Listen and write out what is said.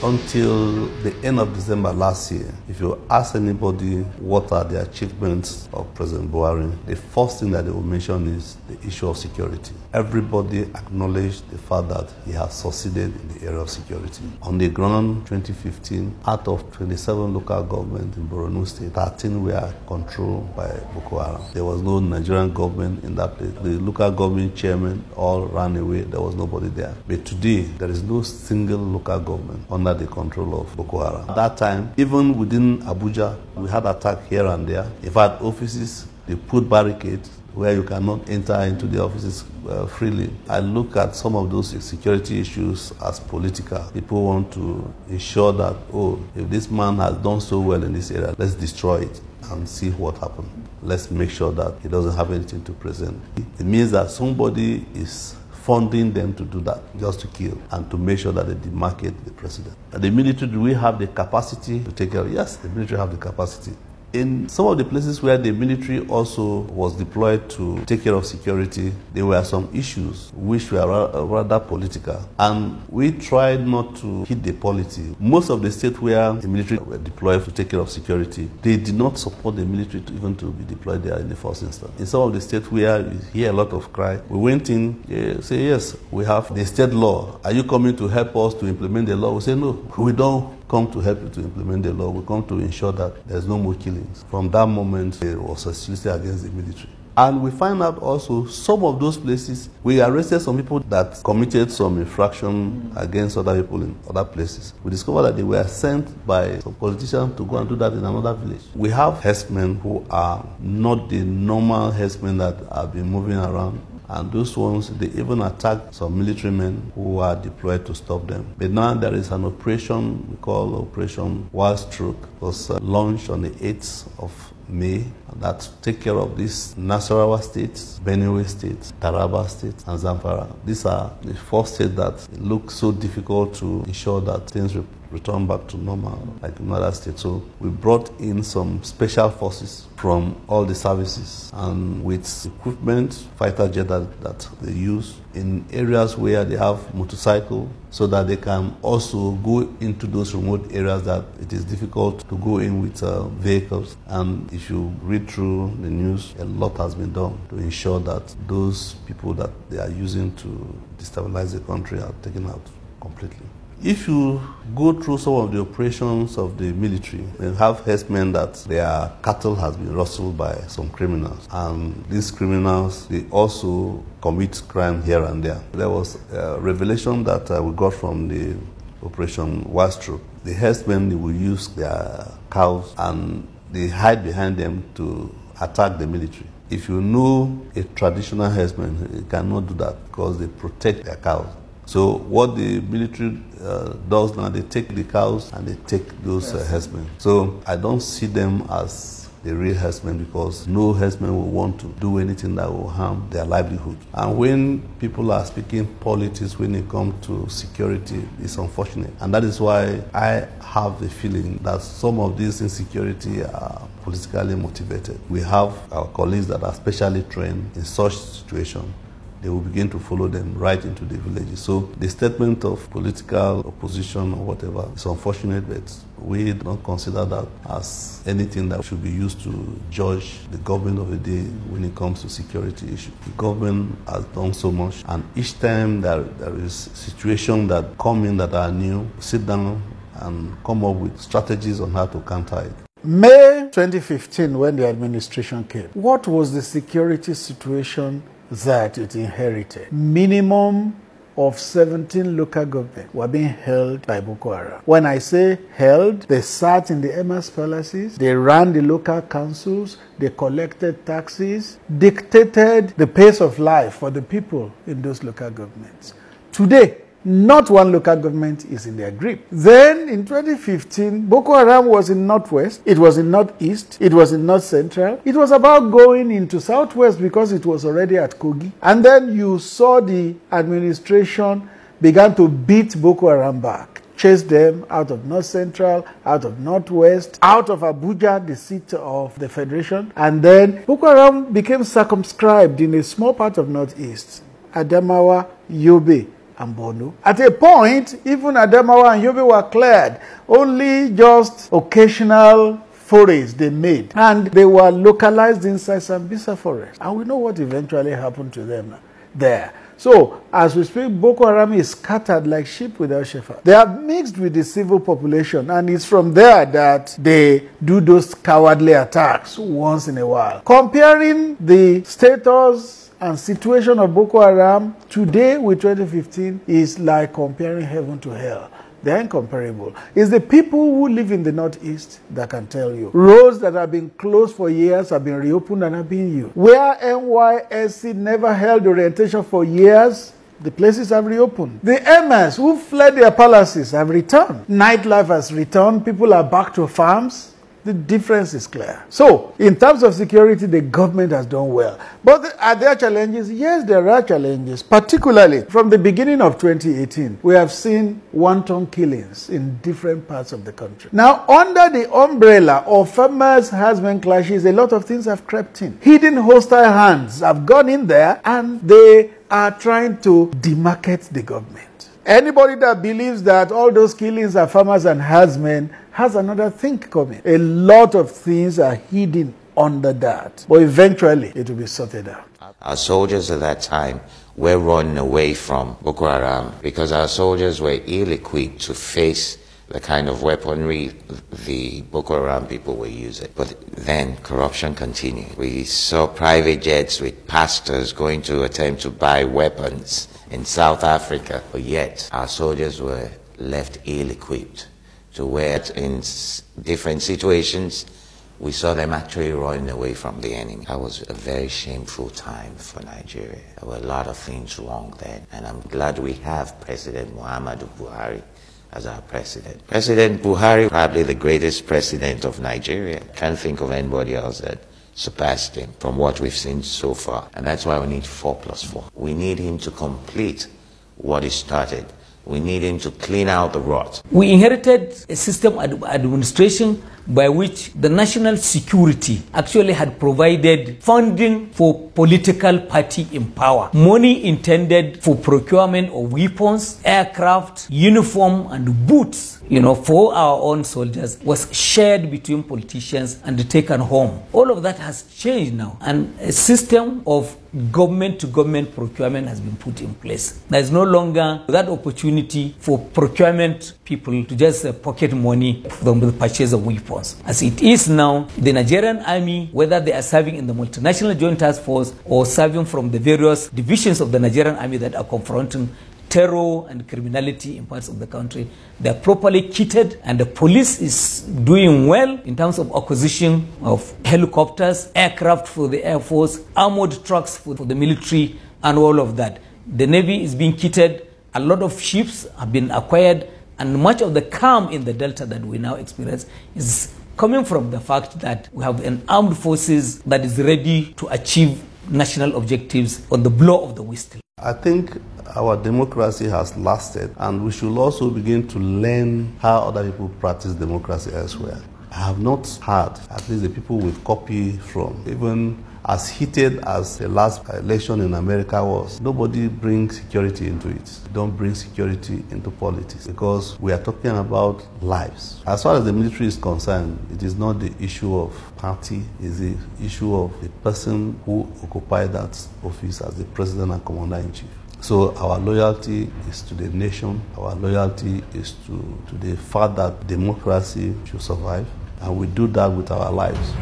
Until the end of December last year, if you ask anybody what are the achievements of President Buhari, the first thing that they will mention is the issue of security. Everybody acknowledged the fact that he has succeeded in the area of security. On the ground, 2015, out of 27 local governments in Borno State, 13 were controlled by Boko Haram. There was no Nigerian government in that place. The local government chairman all ran away. There was nobody there. But today, there is no single local government under the control of Boko Haram. At that time, even within Abuja, we had attack here and there. In fact, offices, they put barricades where you cannot enter into the offices uh, freely. I look at some of those security issues as political. People want to ensure that, oh, if this man has done so well in this area, let's destroy it and see what happens. Let's make sure that he doesn't have anything to present. It means that somebody is funding them to do that, just to kill and to make sure that they demarcate the president. And the military, do we have the capacity to take care of? Yes, the military have the capacity. In some of the places where the military also was deployed to take care of security, there were some issues which were rather political. And we tried not to hit the polity. Most of the states where the military were deployed to take care of security, they did not support the military to even to be deployed there in the first instance. In some of the states where you hear a lot of cry, we went in, say, yes, we have the state law. Are you coming to help us to implement the law? We say, no, we don't come to help you to implement the law. We come to ensure that there's no more killings. From that moment, it was hostility against the military. And we find out also some of those places, we arrested some people that committed some infraction against other people in other places. We discovered that they were sent by some politicians to go and do that in another village. We have herdsmen who are not the normal herdsmen that have been moving around and those ones, they even attacked some military men who are deployed to stop them. But now there is an operation we call Operation Whirl Stroke. Was uh, launched on the 8th of May that take care of these Nasarawa states, Benue state, Taraba state, and Zamfara. These are the four states that look so difficult to ensure that things return back to normal like in states. So we brought in some special forces from all the services and with equipment, fighter jet that, that they use in areas where they have motorcycle so that they can also go into those remote areas that it is difficult to go in with uh, vehicles. And if you read through the news, a lot has been done to ensure that those people that they are using to destabilize the country are taken out completely. If you go through some of the operations of the military, they have herdsmen that their cattle has been rustled by some criminals. And these criminals, they also commit crime here and there. There was a revelation that uh, we got from the Operation Whirl Stroke. The herdsmen, they will use their cows and they hide behind them to attack the military. If you know a traditional herdsman, he cannot do that because they protect their cows. So what the military uh, does now, they take the cows and they take those uh, herdsmen. So I don't see them as the real herdsmen because no herdsman will want to do anything that will harm their livelihood. And when people are speaking politics when it comes to security, it's unfortunate. And that is why I have the feeling that some of these insecurity are politically motivated. We have our colleagues that are specially trained in such situations they will begin to follow them right into the villages. So the statement of political opposition or whatever is unfortunate, but we don't consider that as anything that should be used to judge the government of the day when it comes to security issues. The government has done so much, and each time there, there is situation that come in that are new, sit down and come up with strategies on how to counter it. May 2015, when the administration came, what was the security situation that it inherited. Minimum of 17 local governments were being held by Boko Haram. When I say held, they sat in the emir's palaces, they ran the local councils, they collected taxes, dictated the pace of life for the people in those local governments. Today, not one local government is in their grip. Then in 2015, Boko Haram was in Northwest, it was in Northeast, it was in North Central. It was about going into Southwest because it was already at Kogi. And then you saw the administration began to beat Boko Haram back chase them out of North Central, out of Northwest, out of Abuja, the seat of the Federation. And then Boko Haram became circumscribed in a small part of Northeast, Adamawa, Yobe, and. At a point, even Adamawa and Yobe were cleared. Only just occasional forays they made. And they were localized inside Sambisa forest. And we know what eventually happened to them there. So, as we speak, Boko Haram is scattered like sheep without shepherd. They are mixed with the civil population, and it's from there that they do those cowardly attacks once in a while. Comparing the status and situation of Boko Haram today with 2015 is like comparing heaven to hell. They're incomparable. It's the people who live in the Northeast that can tell you. Roads that have been closed for years have been reopened and have been used. Where NYSC never held orientation for years, the places have reopened. The emirs who fled their palaces have returned. Nightlife has returned. People are back to farms. The difference is clear. So, in terms of security, the government has done well. But are there challenges? Yes, there are challenges. Particularly from the beginning of 2018, we have seen wanton killings in different parts of the country. Now, under the umbrella of farmers husband clashes, a lot of things have crept in. Hidden hostile hands have gone in there and they are trying to demarket the government. Anybody that believes that all those killings are farmers and herdsmen has another thing coming. A lot of things are hidden under that. But eventually, it will be sorted out. Our soldiers at that time were running away from Boko Haram because our soldiers were ill equipped to face the kind of weaponry the Boko Haram people were using. But then corruption continued. We saw private jets with pastors going to attempt to buy weapons in South Africa, but yet our soldiers were left ill equipped to where in different situations we saw them actually running away from the enemy. That was a very shameful time for Nigeria. There were a lot of things wrong then, and I'm glad we have President Muhammadu Buhari as our president. President Buhari, probably the greatest president of Nigeria. Can't think of anybody else that surpassed him from what we've seen so far. And that's why we need four plus four. We need him to complete what he started. We need him to clean out the rot. We inherited a system ad administration by which the national security actually had provided funding for political party in power. Money intended for procurement of weapons, aircraft, uniform and boots, you know, for our own soldiers was shared between politicians and taken home. All of that has changed now and a system of government to government procurement has been put in place. There is no longer that opportunity for procurement people to just uh, pocket money from the purchase of weapons. As it is now, the Nigerian army, whether they are serving in the multinational joint task force or serving from the various divisions of the Nigerian army that are confronting terror and criminality in parts of the country. They're properly kitted, and the police is doing well in terms of acquisition of helicopters, aircraft for the Air Force, armored trucks for, for the military, and all of that. The Navy is being kitted. A lot of ships have been acquired, and much of the calm in the Delta that we now experience is coming from the fact that we have an armed forces that is ready to achieve national objectives on the blow of the whistle. I think our democracy has lasted, and we should also begin to learn how other people practice democracy elsewhere. I have not heard, at least the people with copy from, even as heated as the last election in America was, nobody brings security into it. Don't bring security into politics because we are talking about lives. As far as the military is concerned, it is not the issue of party, it's the issue of the person who occupied that office as the president and commander in chief. So our loyalty is to the nation, our loyalty is to, to the fact that democracy should survive, and we do that with our lives.